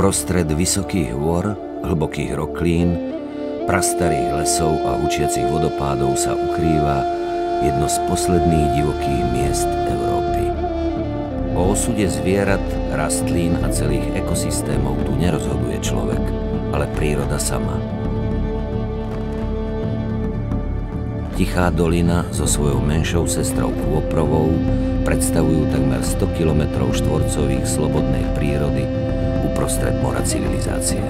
Uprostred vysokých hôr, hlbokých roklín, prastarých lesov a učiacich vodopádov sa ukrýva jedno z posledných divokých miest Európy. O osude zvierat, rastlín a celých ekosystémov tu nerozhoduje človek, ale príroda sama. Tichá dolina so svojou menšou sestrou Kôprovou predstavujú takmer 100 km štvorcových slobodnej prírody uprostred mora civilizácie.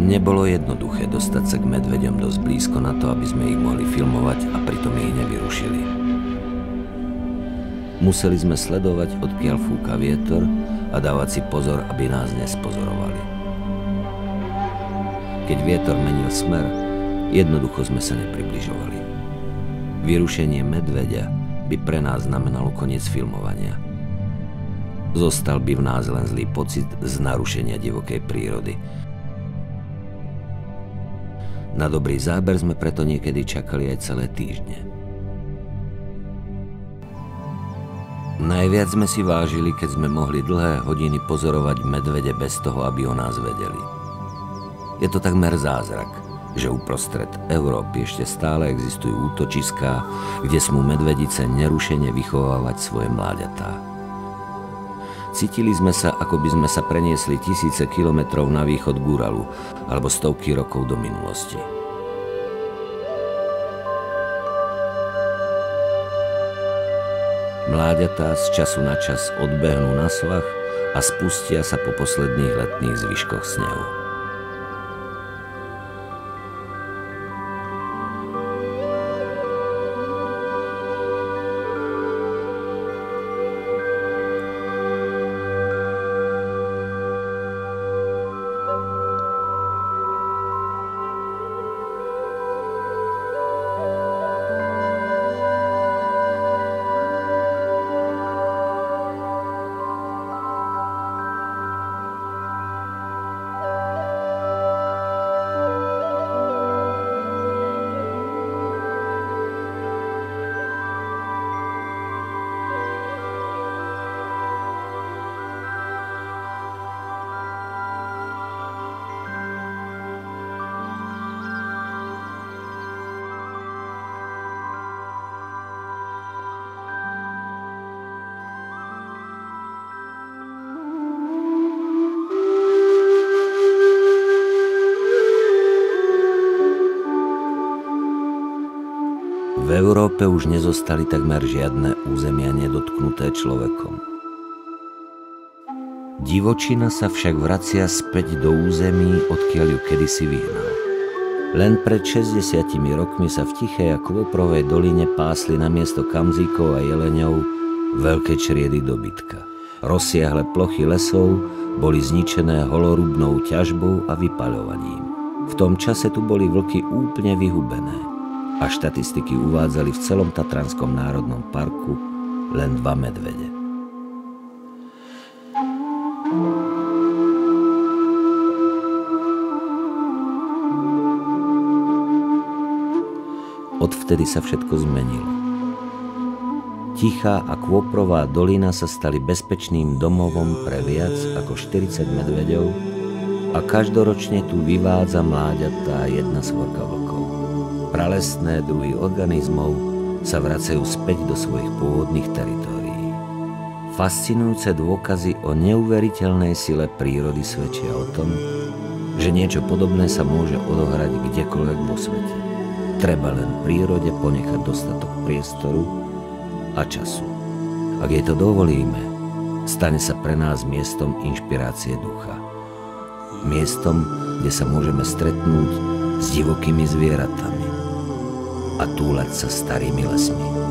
Nebolo jednoduché dostať sa k medveďom dosť blízko na to, aby sme ich mohli filmovať a pritom ich nevyrušili. Museli sme sledovať, odkiaľ fúka vietor a dávať si pozor, aby nás nespozorovali. Keď vietor menil smer, jednoducho sme sa nepribližovali. Vyrušenie medveďa by pre nás znamenalo koniec filmovania. Zostal by v nás len zlý pocit z narušenia divokej prírody, na dobrý záber sme preto niekedy čakali aj celé týždne. Najviac sme si vážili, keď sme mohli dlhé hodiny pozorovať medvede bez toho, aby o nás vedeli. Je to takmer zázrak, že uprostred Európy ešte stále existujú útočiská, kde smú medvedice nerušene vychovávať svoje mláďatá. Cítili sme sa, ako by sme sa preniesli tisíce kilometrov na východ Guralu alebo stovky rokov do minulosti. Mláďatá z času na čas odbehnú na svach a spustia sa po posledných letných zvyškoch snehu. V Európe už nezostali takmer žiadne územia nedotknuté človekom. Divočina sa však vracia späť do území, odkiaľ ju kedysi vyhnal. Len pred 60 rokmi sa v Tichej a Kvoprovej doline pásli na miesto kamzíkov a jeleňov veľké čriedy dobytka. Rozsiahle plochy lesov boli zničené holorubnou ťažbou a vypaľovaním. V tom čase tu boli vlky úplne vyhubené a štatistiky uvádzali v celom Tatranskom národnom parku len dva medvede. Odvtedy sa všetko zmenilo. Tichá a Kôprová dolina sa stali bezpečným domovom pre viac ako 40 medveďov a každoročne tu vyvádza mláďatá jedna svorka vlkov pralesné druhy organizmov sa vracajú späť do svojich pôvodných teritórií. Fascinujúce dôkazy o neuveriteľnej sile prírody svedčia o tom, že niečo podobné sa môže odohrať kdekoľvek vo svete. Treba len prírode ponechať dostatok priestoru a času. Ak jej to dovolíme, stane sa pre nás miestom inšpirácie ducha. Miestom, kde sa môžeme stretnúť s divokými zvieratami, túlať sa starými lesmi.